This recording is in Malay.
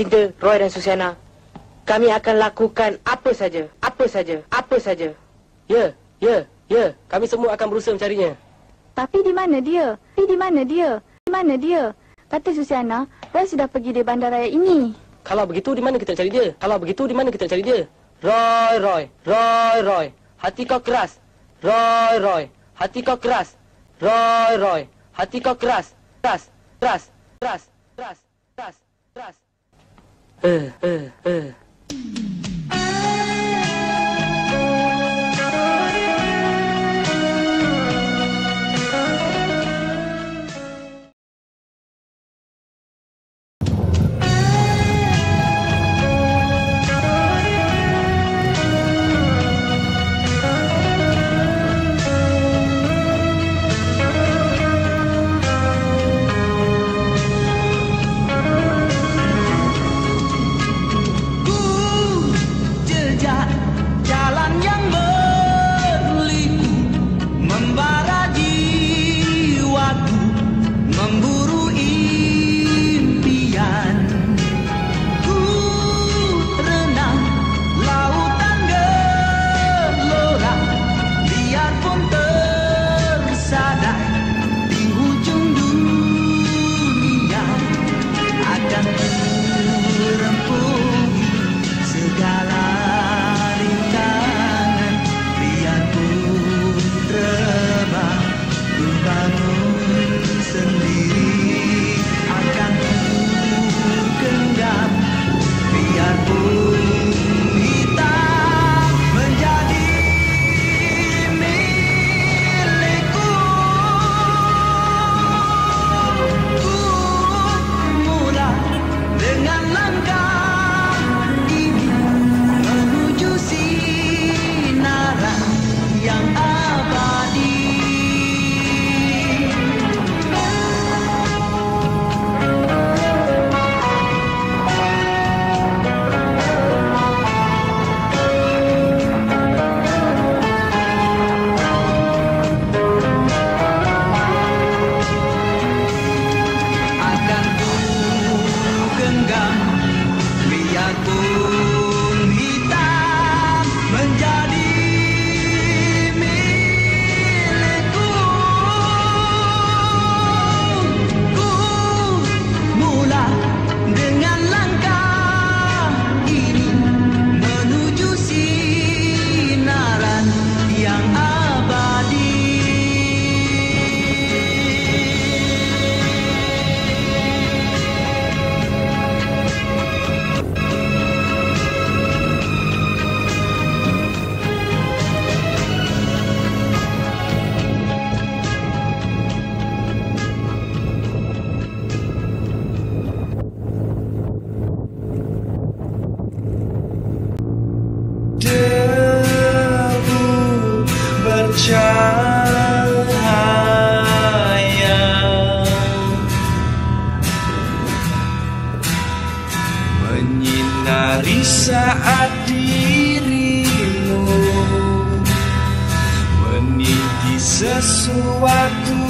cinta Roy dan Susiana, kami akan lakukan apa saja, apa saja, apa saja. Ya, ya, ya. Kami semua akan berusaha mencarinya. Tapi di mana dia? Tapi di mana dia? Di mana dia? Kata Susiana, Roy sudah pergi dari bandaraya ini. Kalau begitu, di mana kita cari dia? Kalau begitu, di mana kita cari dia? Roy, Roy, Roy, Roy. Hati kau keras. Roy, Roy. Hati kau keras. Roy, Roy. Hati kau keras. Keras, keras, keras, keras, keras, keras. 嗯嗯嗯。Menyinari saat dirimu meniti sesuatu